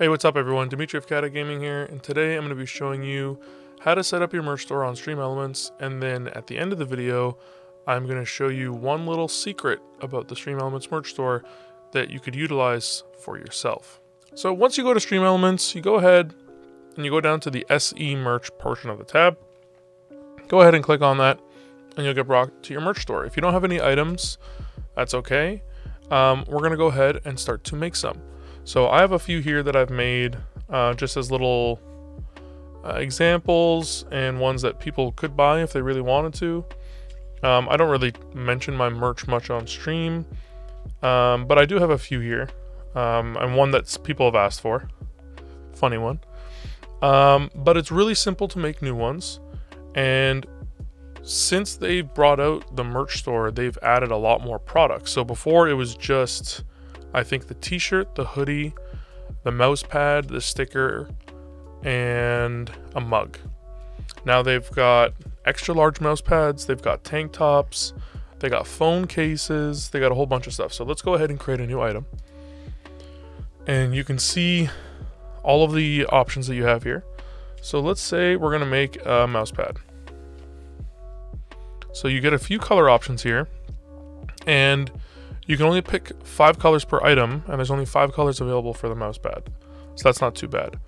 Hey, what's up everyone? Dimitri of Caddac Gaming here, and today I'm going to be showing you how to set up your merch store on Stream Elements, and then at the end of the video, I'm going to show you one little secret about the Stream Elements merch store that you could utilize for yourself. So once you go to Stream Elements, you go ahead and you go down to the SE merch portion of the tab. Go ahead and click on that, and you'll get brought to your merch store. If you don't have any items, that's okay. Um, we're going to go ahead and start to make some. So I have a few here that I've made uh, just as little uh, examples and ones that people could buy if they really wanted to. Um, I don't really mention my merch much on stream, um, but I do have a few here, um, and one that people have asked for. Funny one. Um, but it's really simple to make new ones, and since they brought out the merch store, they've added a lot more products. So before it was just I think the t-shirt, the hoodie, the mouse pad, the sticker, and a mug. Now they've got extra large mouse pads, they've got tank tops, they got phone cases, they got a whole bunch of stuff. So let's go ahead and create a new item. And you can see all of the options that you have here. So let's say we're gonna make a mouse pad. So you get a few color options here and you can only pick five colors per item, and there's only five colors available for the mouse pad. So that's not too bad.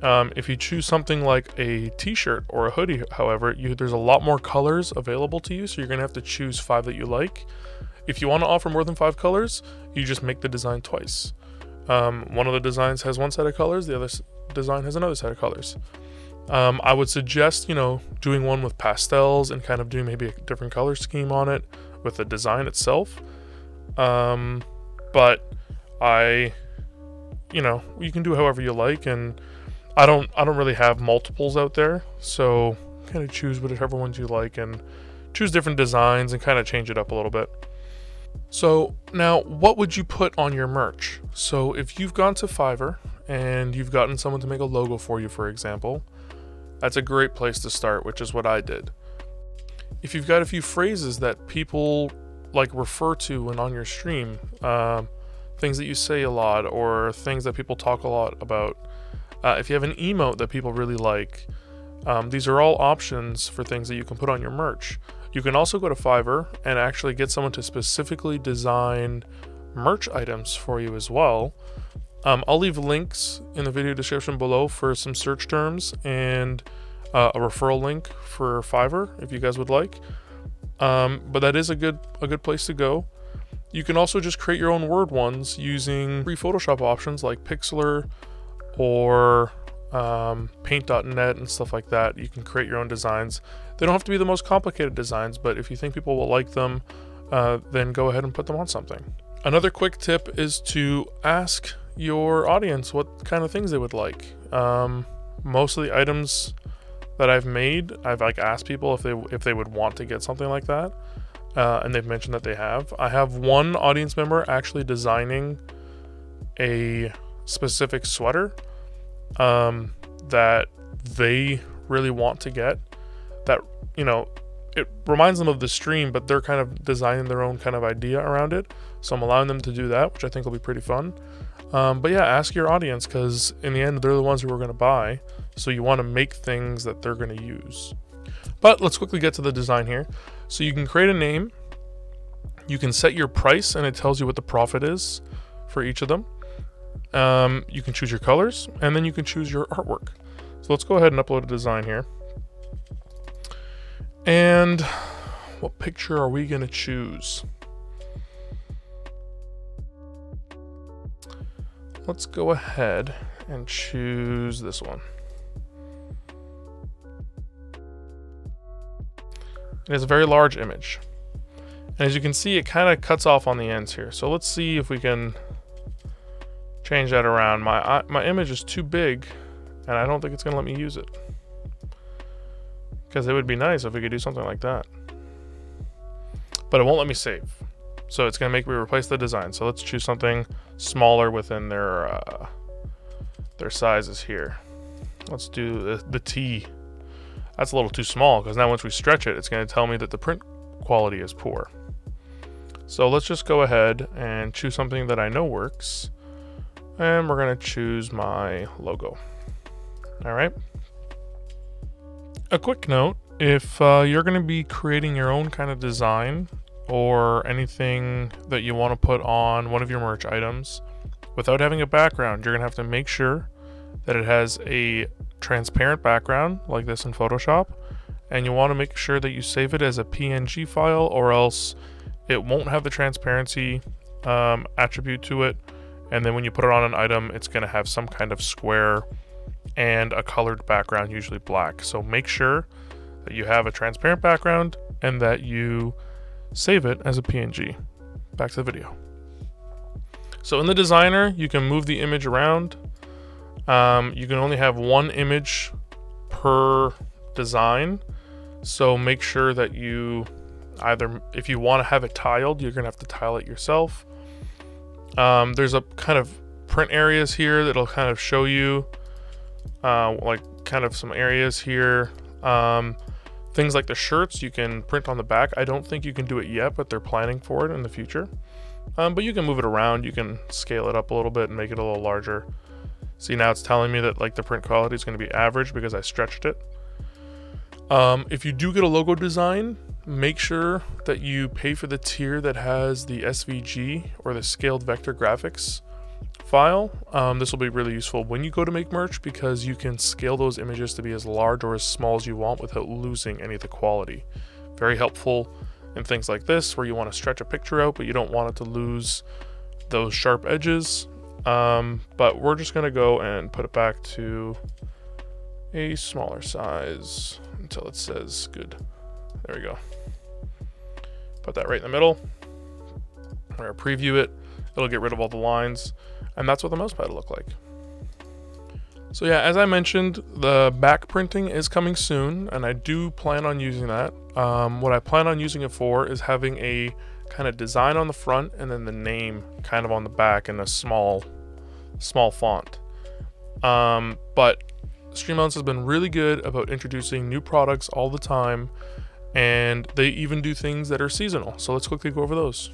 Um, if you choose something like a t-shirt or a hoodie, however, you, there's a lot more colors available to you, so you're going to have to choose five that you like. If you want to offer more than five colors, you just make the design twice. Um, one of the designs has one set of colors, the other design has another set of colors. Um, I would suggest, you know, doing one with pastels and kind of doing maybe a different color scheme on it with the design itself. Um, but I, you know, you can do however you like, and I don't, I don't really have multiples out there, so kind of choose whichever ones you like and choose different designs and kind of change it up a little bit. So now, what would you put on your merch? So if you've gone to Fiverr and you've gotten someone to make a logo for you, for example, that's a great place to start, which is what I did. If you've got a few phrases that people like refer to when on your stream, um, things that you say a lot or things that people talk a lot about. Uh, if you have an emote that people really like, um, these are all options for things that you can put on your merch. You can also go to Fiverr and actually get someone to specifically design merch items for you as well. Um, I'll leave links in the video description below for some search terms and uh, a referral link for Fiverr if you guys would like. Um, but that is a good a good place to go. You can also just create your own word ones using free Photoshop options like Pixlr or um, Paint.net and stuff like that. You can create your own designs. They don't have to be the most complicated designs, but if you think people will like them, uh, then go ahead and put them on something. Another quick tip is to ask your audience what kind of things they would like. Um, most of the items that I've made, I've like asked people if they if they would want to get something like that, uh, and they've mentioned that they have. I have one audience member actually designing a specific sweater um, that they really want to get. That you know, it reminds them of the stream, but they're kind of designing their own kind of idea around it. So I'm allowing them to do that, which I think will be pretty fun. Um, but yeah, ask your audience because in the end, they're the ones who are going to buy. So you want to make things that they're going to use. But let's quickly get to the design here. So you can create a name. You can set your price and it tells you what the profit is for each of them. Um, you can choose your colors and then you can choose your artwork. So let's go ahead and upload a design here. And what picture are we going to choose? Let's go ahead and choose this one. It is a very large image. And as you can see, it kind of cuts off on the ends here. So let's see if we can change that around. My, my image is too big, and I don't think it's going to let me use it. Because it would be nice if we could do something like that. But it won't let me save. So it's going to make me replace the design. So let's choose something smaller within their uh, their sizes here. Let's do the, the T. That's a little too small because now once we stretch it, it's going to tell me that the print quality is poor. So let's just go ahead and choose something that I know works. And we're going to choose my logo. All right. A quick note, if uh, you're going to be creating your own kind of design or anything that you want to put on one of your merch items, without having a background, you're going to have to make sure that it has a transparent background like this in Photoshop. And you want to make sure that you save it as a PNG file or else it won't have the transparency um, attribute to it. And then when you put it on an item, it's going to have some kind of square and a colored background, usually black. So make sure that you have a transparent background and that you save it as a PNG. Back to the video. So in the designer, you can move the image around. Um, you can only have one image per design. So make sure that you either, if you want to have it tiled, you're going to have to tile it yourself. Um, there's a kind of print areas here that'll kind of show you uh, like kind of some areas here. Um, things like the shirts you can print on the back. I don't think you can do it yet, but they're planning for it in the future. Um, but you can move it around. You can scale it up a little bit and make it a little larger. See now it's telling me that like the print quality is going to be average because I stretched it. Um, if you do get a logo design, make sure that you pay for the tier that has the SVG or the scaled vector graphics file. Um, this will be really useful when you go to make merch because you can scale those images to be as large or as small as you want without losing any of the quality. Very helpful in things like this where you want to stretch a picture out but you don't want it to lose those sharp edges. Um, but we're just to go and put it back to a smaller size until it says good. There we go. Put that right in the middle. We're to preview it. It'll get rid of all the lines. And that's what the mouse pad will look like. So yeah, as I mentioned, the back printing is coming soon, and I do plan on using that. Um, what I plan on using it for is having a kind of design on the front and then the name kind of on the back in a small, small font. Um, but Streamlabs has been really good about introducing new products all the time, and they even do things that are seasonal. So let's quickly go over those.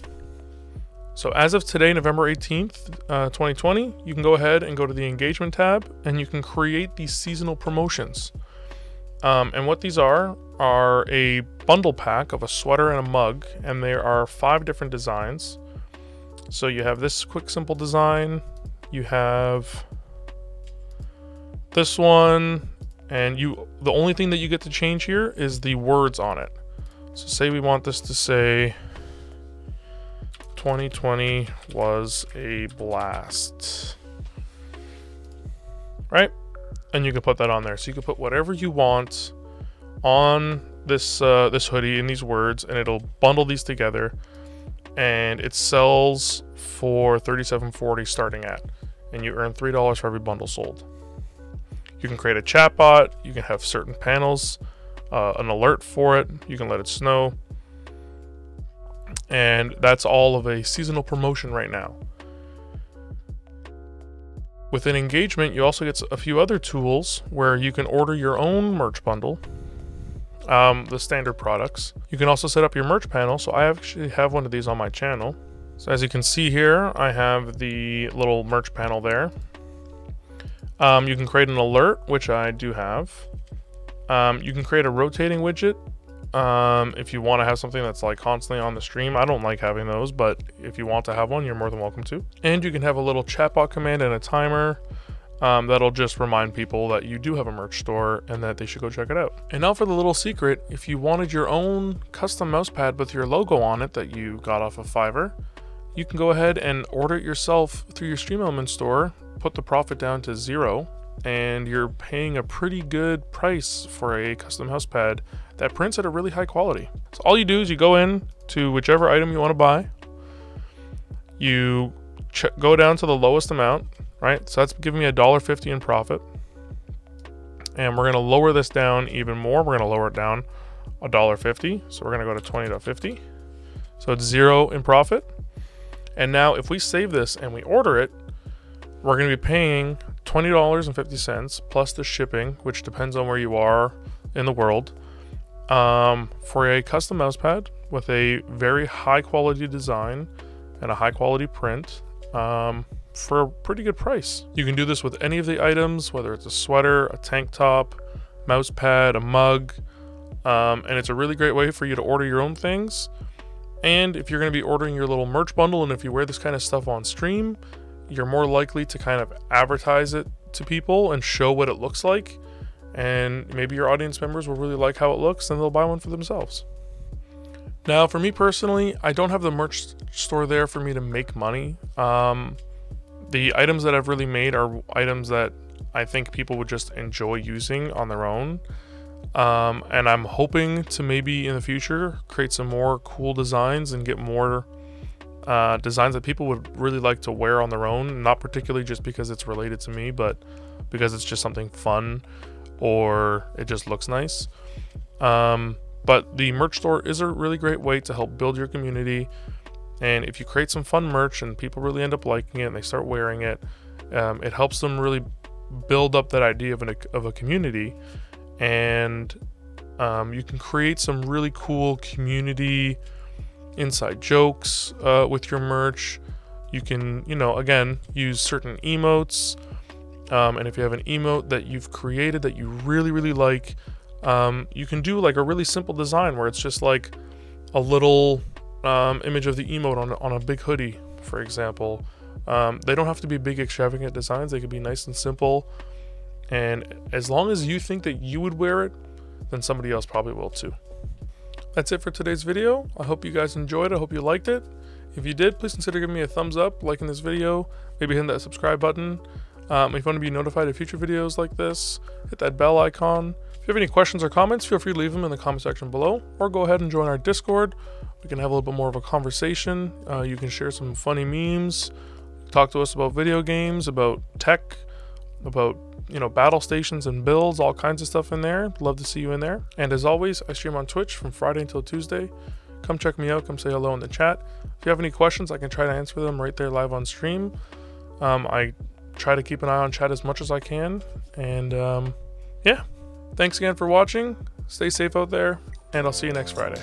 So as of today, November 18th, uh, 2020, you can go ahead and go to the engagement tab and you can create these seasonal promotions. Um, and what these are, are a bundle pack of a sweater and a mug, and there are five different designs. So you have this quick, simple design, you have this one, and you the only thing that you get to change here is the words on it. So say we want this to say 2020 was a blast. Right? And you can put that on there. So you can put whatever you want on this uh, this hoodie in these words, and it'll bundle these together. And it sells for 37.40 starting at, and you earn three dollars for every bundle sold. You can create a chatbot. You can have certain panels, uh, an alert for it. You can let it snow and that's all of a seasonal promotion right now. Within engagement, you also get a few other tools where you can order your own merch bundle, um, the standard products. You can also set up your merch panel. So I actually have one of these on my channel. So as you can see here, I have the little merch panel there. Um, you can create an alert, which I do have. Um, you can create a rotating widget um, if you want to have something that's like constantly on the stream, I don't like having those, but if you want to have one, you're more than welcome to. And you can have a little chatbot command and a timer um, that'll just remind people that you do have a merch store and that they should go check it out. And now for the little secret, if you wanted your own custom mousepad with your logo on it that you got off of Fiverr, you can go ahead and order it yourself through your Stream Element store, put the profit down to zero, and you're paying a pretty good price for a custom house pad that prints at a really high quality. So all you do is you go in to whichever item you want to buy, you go down to the lowest amount, right? So that's giving me a dollar fifty in profit. And we're gonna lower this down even more. We're gonna lower it down a dollar fifty. So we're gonna go to 20.50. So it's zero in profit. And now if we save this and we order it, we're going to be paying $20.50 plus the shipping, which depends on where you are in the world, um, for a custom mousepad with a very high quality design and a high quality print um, for a pretty good price. You can do this with any of the items, whether it's a sweater, a tank top, mouse pad, a mug, um, and it's a really great way for you to order your own things. And if you're going to be ordering your little merch bundle, and if you wear this kind of stuff on stream, you're more likely to kind of advertise it to people and show what it looks like. And maybe your audience members will really like how it looks and they'll buy one for themselves. Now, for me personally, I don't have the merch store there for me to make money. Um, the items that I've really made are items that I think people would just enjoy using on their own. Um, and I'm hoping to maybe in the future create some more cool designs and get more uh, designs that people would really like to wear on their own. Not particularly just because it's related to me, but because it's just something fun or it just looks nice. Um, but the merch store is a really great way to help build your community. And if you create some fun merch and people really end up liking it and they start wearing it, um, it helps them really build up that idea of, an, of a community. And um, you can create some really cool community inside jokes uh, with your merch. You can, you know, again, use certain emotes. Um, and if you have an emote that you've created that you really, really like, um, you can do like a really simple design where it's just like a little um, image of the emote on, on a big hoodie, for example. Um, they don't have to be big extravagant designs. They could be nice and simple. And as long as you think that you would wear it, then somebody else probably will too. That's it for today's video. I hope you guys enjoyed. I hope you liked it. If you did, please consider giving me a thumbs up, liking this video, maybe hitting that subscribe button. Um, if you want to be notified of future videos like this, hit that bell icon. If you have any questions or comments, feel free to leave them in the comment section below, or go ahead and join our Discord. We can have a little bit more of a conversation. Uh, you can share some funny memes, talk to us about video games, about tech, about you know battle stations and builds, all kinds of stuff in there. Love to see you in there. And as always, I stream on Twitch from Friday until Tuesday. Come check me out. Come say hello in the chat. If you have any questions, I can try to answer them right there live on stream. Um, I try to keep an eye on chat as much as I can. And um, yeah, thanks again for watching. Stay safe out there, and I'll see you next Friday.